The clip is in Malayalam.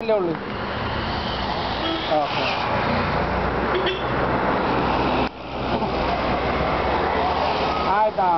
അല്ലേ ഉള്ളൂ? ഓക്കെ ആയിട്ടാ